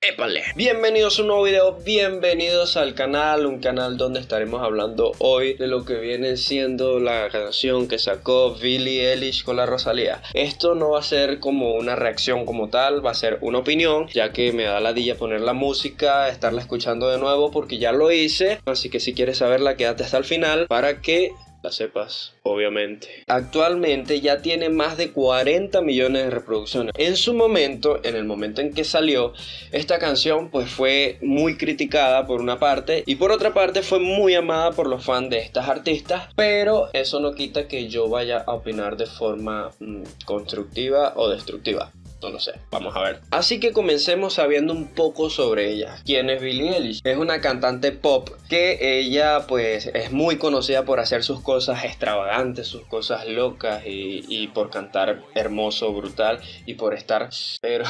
¡Épale! Bienvenidos a un nuevo video, bienvenidos al canal, un canal donde estaremos hablando hoy de lo que viene siendo la canción que sacó Billie Eilish con la Rosalía. Esto no va a ser como una reacción como tal, va a ser una opinión, ya que me da la dilla poner la música, estarla escuchando de nuevo porque ya lo hice, así que si quieres saberla quédate hasta el final para que la sepas, obviamente. Actualmente ya tiene más de 40 millones de reproducciones. En su momento, en el momento en que salió, esta canción pues fue muy criticada por una parte y por otra parte fue muy amada por los fans de estas artistas, pero eso no quita que yo vaya a opinar de forma mm, constructiva o destructiva. No sé, vamos a ver. Así que comencemos sabiendo un poco sobre ella. ¿Quién es Billie Eilish? Es una cantante pop que ella pues es muy conocida por hacer sus cosas extravagantes, sus cosas locas y, por cantar hermoso, brutal y por estar... Pero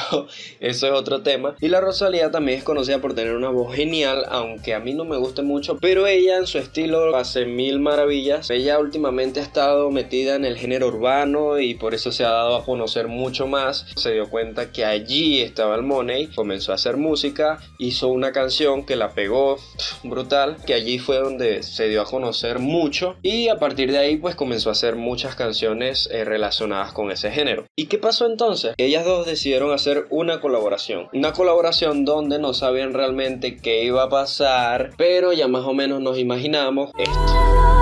eso es otro tema. Y la Rosalía también es conocida por tener una voz genial, aunque a mí no me guste mucho, pero ella en su estilo hace mil maravillas. Ella últimamente ha estado metida en el género urbano y por eso se ha dado a conocer mucho más. Se cuenta que allí estaba el money, comenzó a hacer música, hizo una canción que la pegó brutal, que allí fue donde se dio a conocer mucho y a partir de ahí pues comenzó a hacer muchas canciones eh, relacionadas con ese género. ¿Y qué pasó entonces? Ellas dos decidieron hacer una colaboración, una colaboración donde no sabían realmente qué iba a pasar, pero ya más o menos nos imaginamos esto.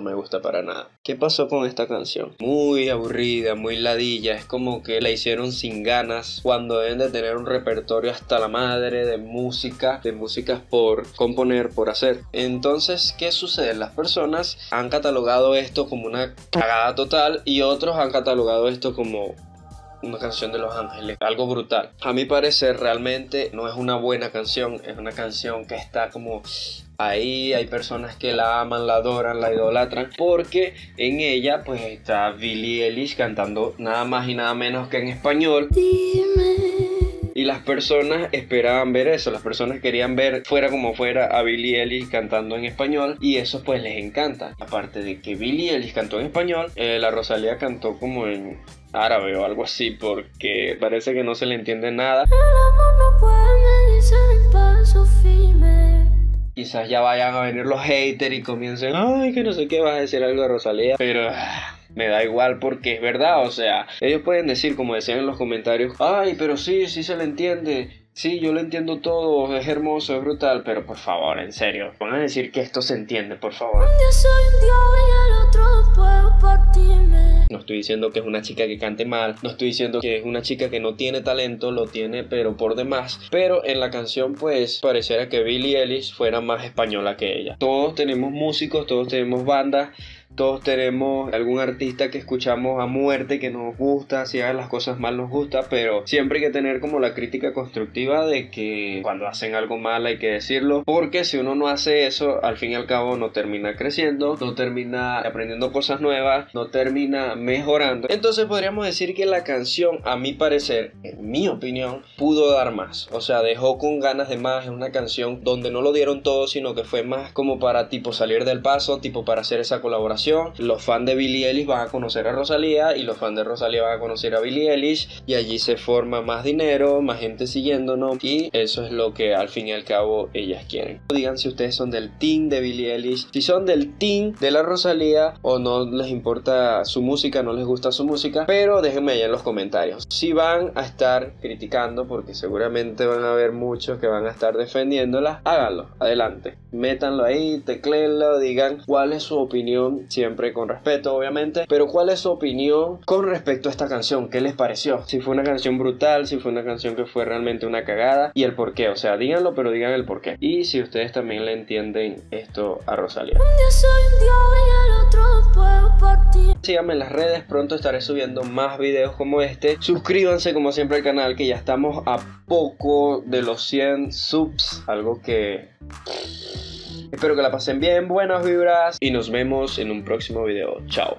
Me gusta para nada. ¿Qué pasó con esta canción? Muy aburrida, muy ladilla, es como que la hicieron sin ganas cuando deben de tener un repertorio hasta la madre de música, de músicas por componer, por hacer. Entonces, ¿qué sucede? Las personas han catalogado esto como una cagada total y otros han catalogado esto como una canción de Los Ángeles, algo brutal. A mi parecer realmente no es una buena canción, es una canción que está como ahí, hay personas que la aman, la adoran, la idolatran, porque en ella pues está Billie Eilish cantando nada más y nada menos que en español. Dime. Y las personas esperaban ver eso, las personas querían ver fuera como fuera a Billie Eilish cantando en español y eso pues les encanta. Aparte de que Billie Eilish cantó en español, eh, la Rosalía cantó como en árabe o algo así porque parece que no se le entiende nada. El amor no puede Quizás ya vayan a venir los haters y comiencen, ay, que no sé qué vas a decir algo de Rosalía, pero ah, me da igual porque es verdad, o sea, ellos pueden decir, como decían en los comentarios, ay, pero sí, sí se le entiende. Sí, yo lo entiendo todo, es hermoso, es brutal, pero por favor, en serio, van a decir que esto se entiende, por favor. Yo soy un dios y el otro puedo partirme. No estoy diciendo que es una chica que cante mal, no estoy diciendo que es una chica que no tiene talento, lo tiene pero por demás. Pero en la canción pues pareciera que Billie Eilish fuera más española que ella. Todos tenemos músicos, todos tenemos bandas, todos tenemos algún artista que escuchamos a muerte que nos gusta, si hagan las cosas mal nos gusta, pero siempre hay que tener como la crítica constructiva de que cuando hacen algo mal hay que decirlo, porque si uno no hace eso, al fin y al cabo no termina creciendo, no termina aprendiendo cosas nuevas, no termina mejorando. Entonces podríamos decir que la canción, a mi parecer, en mi opinión, pudo dar más. O sea, dejó con ganas de más. Es una canción donde no lo dieron todo, sino que fue más como para tipo salir del paso, tipo para hacer esa colaboración. Los fans de Billie Eilish van a conocer a Rosalía y los fans de Rosalía van a conocer a Billie Eilish y allí se forma más dinero, más gente siguiéndonos y eso es lo que al fin y al cabo ellas quieren. Digan si ustedes son del team de Billie Eilish, si son del team de la Rosalía o no les importa su música, no les gusta su música, pero déjenme allá en los comentarios. Si van a estar criticando, porque seguramente van a haber muchos que van a estar defendiéndola, háganlo, adelante. Métanlo ahí, tecleenlo, digan cuál es su opinión siempre con respeto obviamente, pero cuál es su opinión con respecto a esta canción, qué les pareció, si fue una canción brutal, si fue una canción que fue realmente una cagada y el por qué, o sea, díganlo pero digan el por qué. Y si ustedes también le entienden esto a Rosalía. Yo soy un dios y el otro puedo partir. Síganme en las redes, pronto estaré subiendo más videos como este. Suscríbanse como siempre al canal que ya estamos a poco de los 100 subs, algo que Espero que la pasen bien, buenas vibras y nos vemos en un próximo video. Chao.